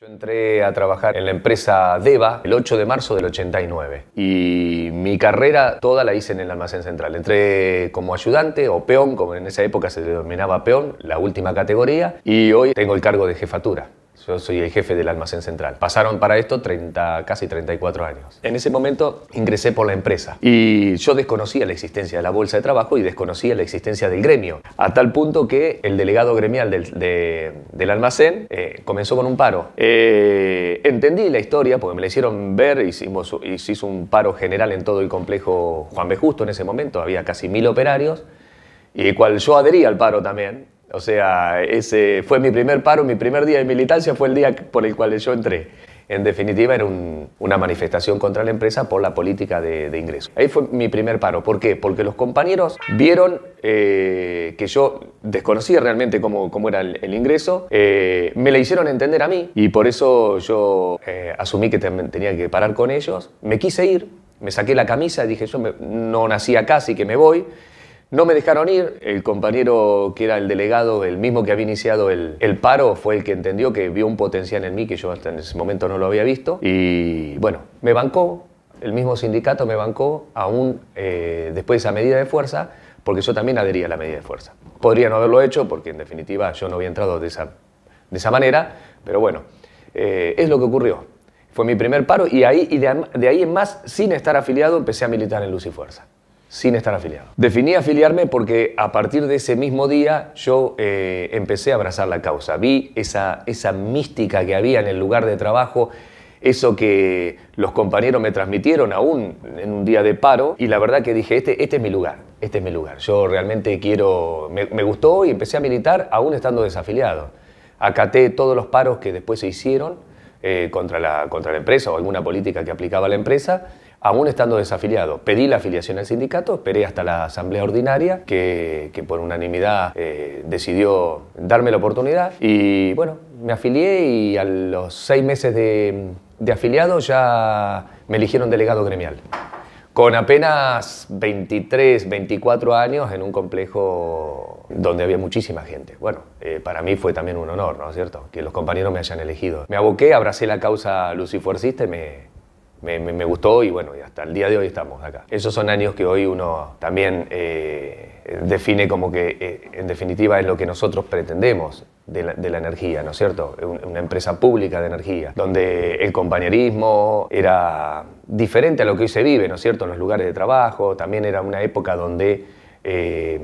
Yo entré a trabajar en la empresa Deva el 8 de marzo del 89 y mi carrera toda la hice en el almacén central. Entré como ayudante o peón, como en esa época se denominaba peón, la última categoría, y hoy tengo el cargo de jefatura. Yo soy el jefe del almacén central. Pasaron para esto 30, casi 34 años. En ese momento ingresé por la empresa y yo desconocía la existencia de la bolsa de trabajo y desconocía la existencia del gremio. A tal punto que el delegado gremial del, del almacén eh, comenzó con un paro. Eh, entendí la historia porque me la hicieron ver, hicimos, hizo un paro general en todo el complejo Juan B. Justo en ese momento, había casi mil operarios, y cual yo adherí al paro también. O sea, ese fue mi primer paro, mi primer día de militancia fue el día por el cual yo entré. En definitiva, era una manifestación contra la empresa por la política de, de ingreso. Ahí fue mi primer paro. ¿Por qué? Porque los compañeros vieron eh, que yo desconocía realmente cómo, cómo era el, ingreso, eh, me la hicieron entender a mí y por eso yo eh, asumí que tenía que parar con ellos. Me quise ir, me saqué la camisa y dije, yo no nací acá, así que me voy. No me dejaron ir, el compañero que era el delegado, el mismo que había iniciado el, paro, fue el que entendió que vio un potencial en mí que yo hasta en ese momento no lo había visto. Y bueno, me bancó, el mismo sindicato me bancó aún eh, después de esa medida de fuerza, porque yo también adhería a la medida de fuerza. Podría no haberlo hecho, porque en definitiva yo no había entrado de esa, de esa manera, pero bueno, eh, es lo que ocurrió. Fue mi primer paro y, de, de ahí en más, sin estar afiliado, empecé a militar en Luz y Fuerza sin estar afiliado. Definí afiliarme porque a partir de ese mismo día yo eh, empecé a abrazar la causa. Vi esa, esa mística que había en el lugar de trabajo, eso que los compañeros me transmitieron aún en un día de paro y la verdad que dije, este, este es mi lugar, este es mi lugar. Yo realmente quiero, me, gustó y empecé a militar aún estando desafiliado. Acaté todos los paros que después se hicieron eh, contra, la, contra la empresa o alguna política que aplicaba la empresa aún estando desafiliado. Pedí la afiliación al sindicato, esperé hasta la asamblea ordinaria, que, por unanimidad eh, decidió darme la oportunidad y bueno, me afilié y a los seis meses de, de afiliado ya me eligieron delegado gremial. Con apenas 23, 24 años en un complejo donde había muchísima gente. Bueno, eh, para mí fue también un honor, ¿no es cierto? Que los compañeros me hayan elegido. Me aboqué, abracé la causa lucifuercista y me, me, gustó y bueno, y hasta el día de hoy estamos acá. Esos son años que hoy uno también eh, define como que eh, en definitiva es lo que nosotros pretendemos de la, energía, ¿no es cierto? Una empresa pública de energía, donde el compañerismo era diferente a lo que hoy se vive, ¿no es cierto? En los lugares de trabajo, también era una época donde... Eh,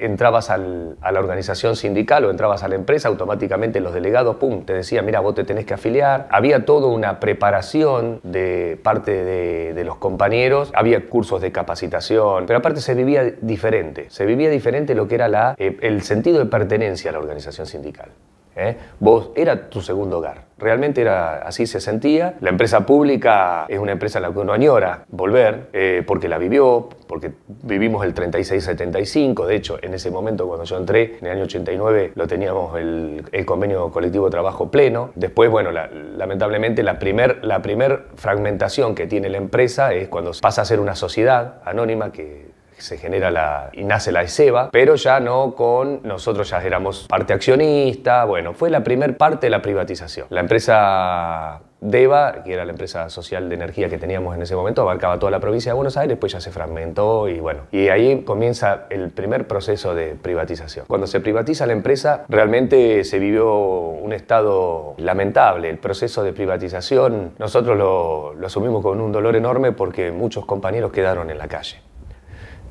entrabas a la organización sindical o entrabas a la empresa, automáticamente los delegados, te decían, mira, vos te tenés que afiliar. Había toda una preparación de parte de, los compañeros, había cursos de capacitación, pero aparte se vivía diferente. Se vivía diferente lo que era la, eh, el sentido de pertenencia a la organización sindical. ¿Eh? Vos era tu segundo hogar. Realmente era así se sentía. La empresa pública es una empresa en la que uno añora volver eh, porque la vivió, porque vivimos el 36-75. De hecho, en ese momento cuando yo entré, en el año 89, lo teníamos el, convenio colectivo de trabajo pleno. Después, bueno, lamentablemente la primer, la primer fragmentación que tiene la empresa es cuando pasa a ser una sociedad anónima que se genera la, y nace la ESEBA, pero ya no con, nosotros ya éramos parte accionista, bueno, fue la primer parte de la privatización. La empresa DEVA, que era la empresa social de energía que teníamos en ese momento, abarcaba toda la provincia de Buenos Aires, después ya se fragmentó y bueno, y ahí comienza el primer proceso de privatización. Cuando se privatiza la empresa, realmente se vivió un estado lamentable. El proceso de privatización nosotros lo, lo asumimos con un dolor enorme porque muchos compañeros quedaron en la calle.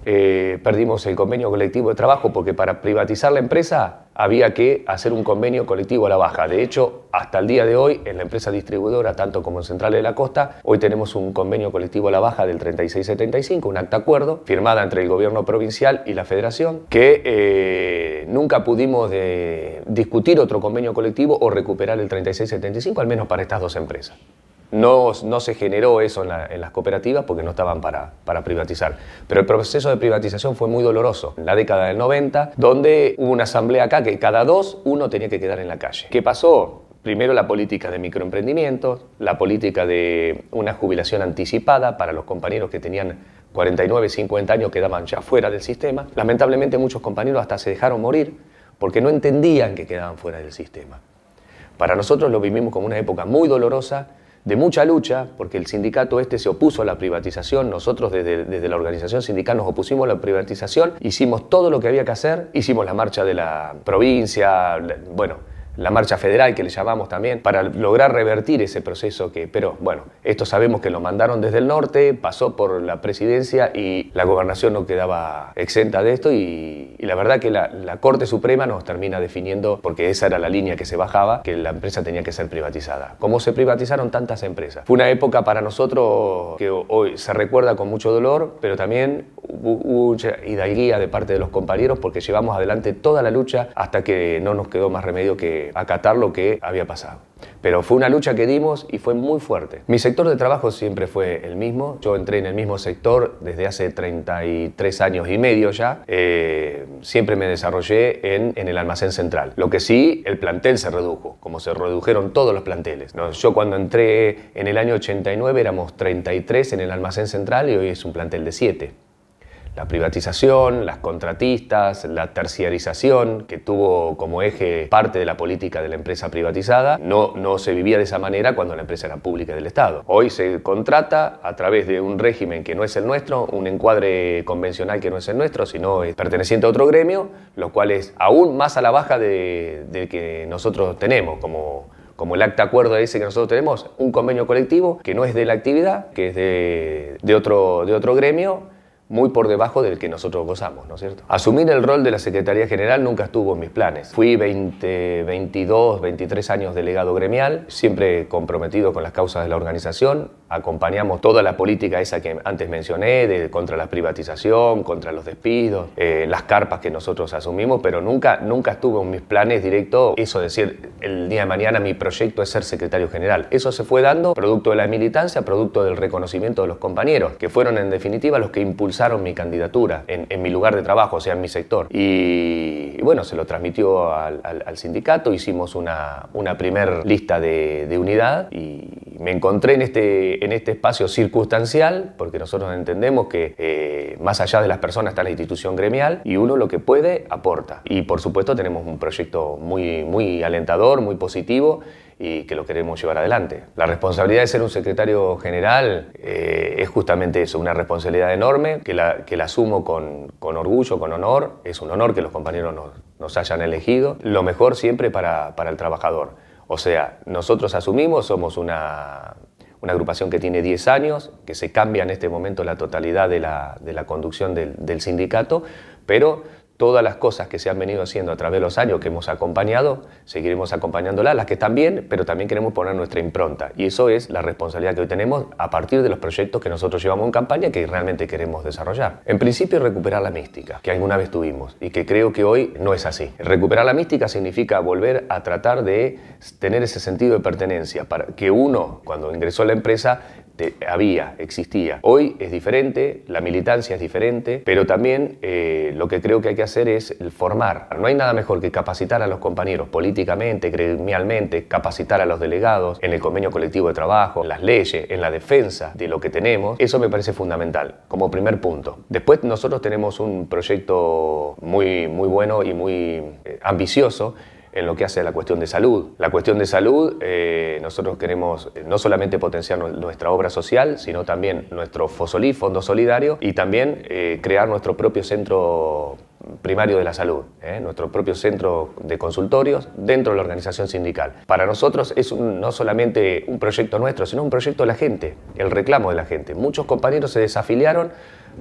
Eh, perdimos el convenio colectivo de trabajo porque para privatizar la empresa había que hacer un convenio colectivo a la baja. De hecho, hasta el día de hoy, en la empresa distribuidora, tanto como en Central de la Costa, hoy tenemos un convenio colectivo a la baja del 3675, un acta acuerdo firmada entre el gobierno provincial y la federación, que eh, nunca pudimos discutir otro convenio colectivo o recuperar el 3675, al menos para estas dos empresas. No, se generó eso en, las cooperativas porque no estaban para, privatizar. Pero el proceso de privatización fue muy doloroso. En la década del 90, donde hubo una asamblea acá que cada dos uno tenía que quedar en la calle. ¿Qué pasó? Primero la política de microemprendimientos, la política de una jubilación anticipada para los compañeros que tenían 49, 50 años quedaban ya fuera del sistema. Lamentablemente muchos compañeros hasta se dejaron morir porque no entendían que quedaban fuera del sistema. Para nosotros lo vivimos como una época muy dolorosa, de mucha lucha, porque el sindicato este se opuso a la privatización, nosotros desde, desde, la organización sindical nos opusimos a la privatización, hicimos todo lo que había que hacer, hicimos la marcha de la provincia, bueno, la marcha federal que le llamamos también, para lograr revertir ese proceso que, pero bueno, esto sabemos que lo mandaron desde el norte, pasó por la presidencia y la gobernación no quedaba exenta de esto y, la verdad que la, Corte Suprema nos termina definiendo, porque esa era la línea que se bajaba, que la empresa tenía que ser privatizada. Como se privatizaron tantas empresas. Fue una época para nosotros que hoy se recuerda con mucho dolor, pero también hubo mucha hidalguía de parte de los compañeros porque llevamos adelante toda la lucha hasta que no nos quedó más remedio que acatar lo que había pasado. Pero fue una lucha que dimos y fue muy fuerte. Mi sector de trabajo siempre fue el mismo. Yo entré en el mismo sector desde hace 33 años y medio ya. Eh, siempre me desarrollé en, en, el almacén central. Lo que sí, el plantel se redujo, como se redujeron todos los planteles. Yo cuando entré en el año 89 éramos 33 en el almacén central y hoy es un plantel de 7 la privatización, las contratistas, la terciarización, que tuvo como eje parte de la política de la empresa privatizada, no, no se vivía de esa manera cuando la empresa era pública del Estado. Hoy se contrata a través de un régimen que no es el nuestro, un encuadre convencional que no es el nuestro, sino es perteneciente a otro gremio, lo cual es aún más a la baja de, que nosotros tenemos como como el acta acuerdo ese que nosotros tenemos, un convenio colectivo que no es de la actividad, que es de, de, otro, de otro gremio muy por debajo del que nosotros gozamos, ¿no es cierto? Asumir el rol de la Secretaría General nunca estuvo en mis planes. Fui 20, 22, 23 años delegado gremial, siempre comprometido con las causas de la organización, acompañamos toda la política esa que antes mencioné, de, contra la privatización, contra los despidos, eh, las carpas que nosotros asumimos, pero nunca, nunca estuvo en mis planes directo eso de decir, el día de mañana mi proyecto es ser secretario general. Eso se fue dando producto de la militancia, producto del reconocimiento de los compañeros, que fueron en definitiva los que impulsaron mi candidatura en, mi lugar de trabajo, o sea, en mi sector. Y, bueno, se lo transmitió al, sindicato, hicimos una, una primer lista de, unidad y me encontré en este, en este espacio circunstancial, porque nosotros entendemos que eh, más allá de las personas está la institución gremial y uno lo que puede aporta. Y por supuesto tenemos un proyecto muy, muy alentador, muy positivo y que lo queremos llevar adelante. La responsabilidad de ser un secretario general eh, es justamente eso, una responsabilidad enorme que la, que la asumo con, con, orgullo, con honor. Es un honor que los compañeros nos, nos hayan elegido. Lo mejor siempre para, para, el trabajador. O sea, nosotros asumimos, somos una, una agrupación que tiene 10 años, que se cambia en este momento la totalidad de la, de la conducción del, del sindicato, pero todas las cosas que se han venido haciendo a través de los años que hemos acompañado, seguiremos acompañándolas, las que están bien, pero también queremos poner nuestra impronta. Y eso es la responsabilidad que hoy tenemos a partir de los proyectos que nosotros llevamos en campaña que realmente queremos desarrollar. En principio, recuperar la mística, que alguna vez tuvimos y que creo que hoy no es así. Recuperar la mística significa volver a tratar de tener ese sentido de pertenencia, para que uno, cuando ingresó a la empresa, había, existía. Hoy es diferente, la militancia es diferente, pero también eh, lo que creo que hay que hacer es formar. No hay nada mejor que capacitar a los compañeros políticamente, gremialmente, capacitar a los delegados en el convenio colectivo de trabajo, en las leyes, en la defensa de lo que tenemos. Eso me parece fundamental, como primer punto. Después nosotros tenemos un proyecto muy, muy bueno y muy eh, ambicioso en lo que hace a la cuestión de salud. La cuestión de salud, eh, nosotros queremos eh, no solamente potenciar nuestra obra social, sino también nuestro FOSOLI, Fondo Solidario, y también eh, crear nuestro propio centro primario de la salud, nuestro propio centro de consultorios dentro de la organización sindical. Para nosotros es no solamente un proyecto nuestro, sino un proyecto de la gente, el reclamo de la gente. Muchos compañeros se desafiliaron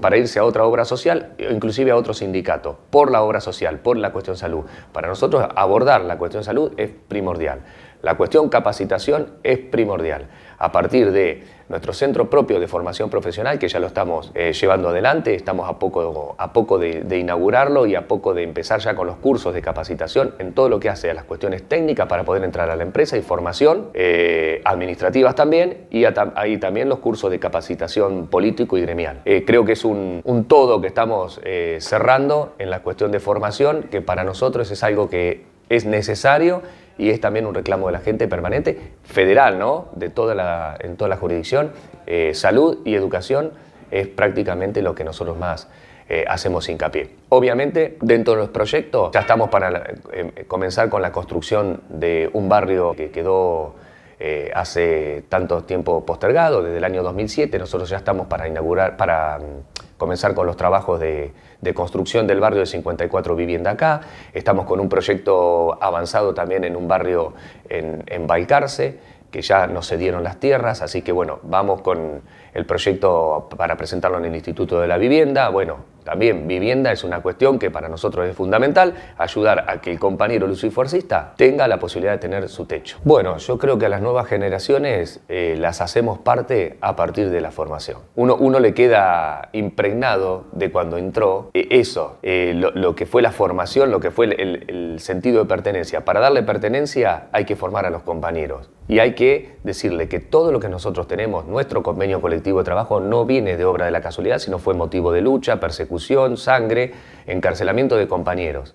para irse a otra obra social o inclusive a otro sindicato, por la obra social, por la cuestión salud. Para nosotros abordar la cuestión salud es primordial. La cuestión capacitación es primordial. A partir de nuestro centro propio de formación profesional, que ya lo estamos eh, llevando adelante, estamos a poco, a poco de, inaugurarlo y a poco de empezar ya con los cursos de capacitación en todo lo que hace a las cuestiones técnicas para poder entrar a la empresa y formación, eh, administrativas también, y ahí también los cursos de capacitación político y gremial. Eh, creo que es un, un todo que estamos cerrando en la cuestión de formación, que para nosotros es algo que es necesario y es también un reclamo de la gente permanente, federal, ¿no? De toda la, en toda la jurisdicción. Eh, salud y educación es prácticamente lo que nosotros más eh, hacemos hincapié. Obviamente, dentro de los proyectos ya estamos para eh, comenzar con la construcción de un barrio que quedó eh, hace tanto tiempo postergado, desde el año 2007. Nosotros ya estamos para inaugurar, para mm, comenzar con los trabajos de, construcción del barrio de 54 vivienda acá. Estamos con un proyecto avanzado también en un barrio en, en Balcarce, que ya nos cedieron las tierras, así que bueno, vamos con el proyecto para presentarlo en el Instituto de la Vivienda. Bueno, también vivienda es una cuestión que para nosotros es fundamental, ayudar a que el compañero lucifuercista tenga la posibilidad de tener su techo. Bueno, yo creo que a las nuevas generaciones eh, las hacemos parte a partir de la formación. Uno, uno le queda impregnado de cuando entró eh, eso, eh, lo, que fue la formación, lo que fue el sentido de pertenencia. Para darle pertenencia hay que formar a los compañeros y hay que decirle que todo lo que nosotros tenemos, nuestro convenio colectivo de trabajo, no viene de obra de la casualidad, sino fue motivo de lucha, persecución, sangre, encarcelamiento de compañeros.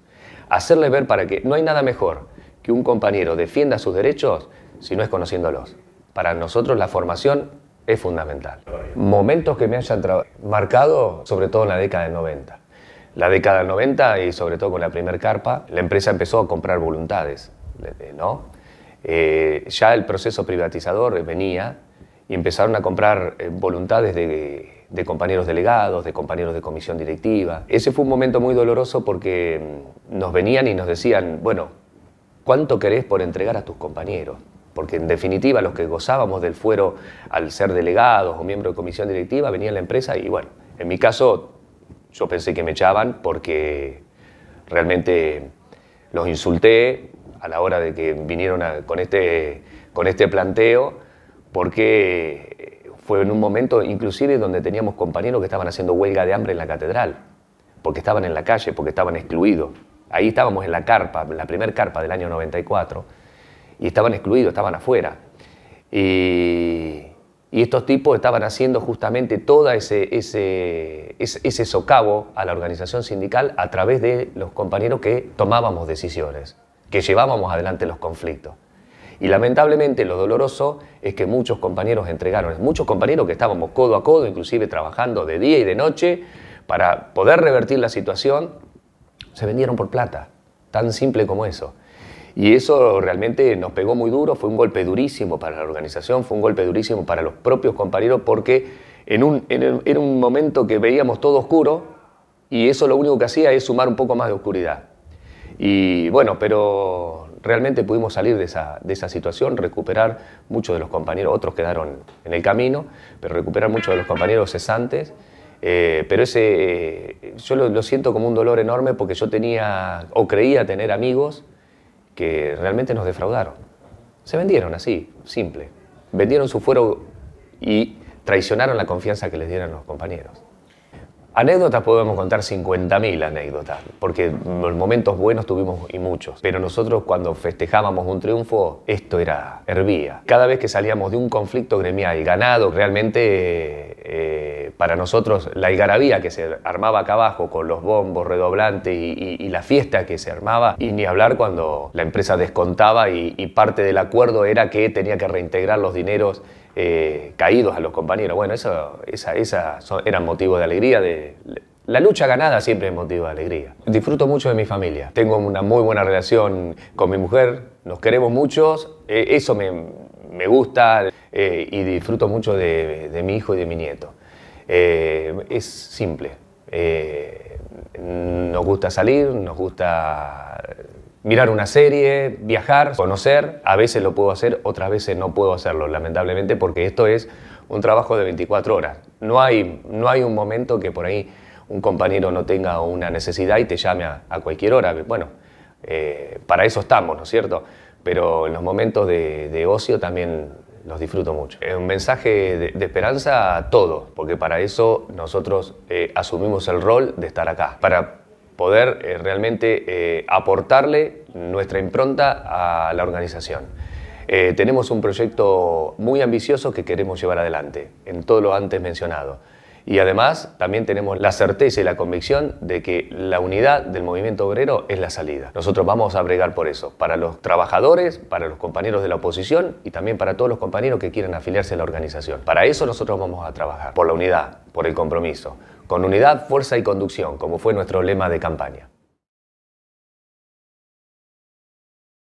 Hacerle ver para que no hay nada mejor que un compañero defienda sus derechos si no es conociéndolos. Para nosotros la formación es fundamental. Momentos que me hayan marcado, sobre todo en la década del 90. La década del 90 y sobre todo con la primer carpa, la empresa empezó a comprar voluntades. ¿no? Eh, ya el proceso privatizador venía y empezaron a comprar eh, voluntades de compañeros delegados, de compañeros de comisión directiva. Ese fue un momento muy doloroso porque mm, nos venían y nos decían, bueno, ¿cuánto querés por entregar a tus compañeros? Porque en definitiva los que gozábamos del fuero al ser delegados o miembros de comisión directiva venía la empresa y bueno, en mi caso yo pensé que me echaban porque realmente los insulté a la hora de que vinieron con, este, con este planteo porque fue en un momento inclusive donde teníamos compañeros que estaban haciendo huelga de hambre en la catedral, porque estaban en la calle, porque estaban excluidos. Ahí estábamos en la carpa, la primer carpa del año 94, y estaban excluidos, estaban afuera. Y, estos tipos estaban haciendo justamente todo ese, ese, ese socavo a la organización sindical a través de los compañeros que tomábamos decisiones, que llevábamos adelante los conflictos. Y lamentablemente lo doloroso es que muchos compañeros entregaron, muchos compañeros que estábamos codo a codo, inclusive trabajando de día y de noche para poder revertir la situación, se vendieron por plata, tan simple como eso. Y eso realmente nos pegó muy duro, fue un golpe durísimo para la organización, fue un golpe durísimo para los propios compañeros porque en era un momento que veíamos todo oscuro y eso lo único que hacía es sumar un poco más de oscuridad. Y bueno, pero realmente pudimos salir de esa, de esa situación, recuperar muchos de los compañeros, otros quedaron en el camino, pero recuperar muchos de los compañeros cesantes. Eh, pero ese, yo lo, siento como un dolor enorme porque yo tenía o creía tener amigos que realmente nos defraudaron. Se vendieron así, simple. Vendieron su fuero y traicionaron la confianza que les dieron los compañeros. Anécdotas podemos contar 50.000 anécdotas, porque momentos buenos tuvimos y muchos, pero nosotros cuando festejábamos un triunfo, esto era hervía. Cada vez que salíamos de un conflicto gremial ganado, realmente eh, para nosotros la algarabía que se armaba acá abajo con los bombos redoblantes y, la fiesta que se armaba, y ni hablar cuando la empresa descontaba y parte del acuerdo era que tenía que reintegrar los dineros eh, caídos a los compañeros. Bueno, eso esa, esa eran motivo de alegría. De, la lucha ganada siempre es motivo de alegría. Disfruto mucho de mi familia. Tengo una muy buena relación con mi mujer, nos queremos muchos, eh, eso me, me gusta eh, y disfruto mucho de, de, mi hijo y de mi nieto. es simple. nos gusta salir, nos gusta mirar una serie, viajar, conocer. A veces lo puedo hacer, otras veces no puedo hacerlo, lamentablemente, porque esto es un trabajo de 24 horas. No hay, no hay un momento que por ahí un compañero no tenga una necesidad y te llame a, cualquier hora. Bueno, eh, para eso estamos, ¿no es cierto? Pero en los momentos de, ocio también los disfruto mucho. Un mensaje de, esperanza a todos, porque para eso nosotros eh, asumimos el rol de estar acá, para poder eh, realmente eh, aportarle nuestra impronta a la organización. Eh, tenemos un proyecto muy ambicioso que queremos llevar adelante, en todo lo antes mencionado. Y además también tenemos la certeza y la convicción de que la unidad del movimiento obrero es la salida. Nosotros vamos a bregar por eso, para los trabajadores, para los compañeros de la oposición y también para todos los compañeros que quieran afiliarse a la organización. Para eso nosotros vamos a trabajar, por la unidad, por el compromiso, con unidad, fuerza y conducción, como fue nuestro lema de campaña.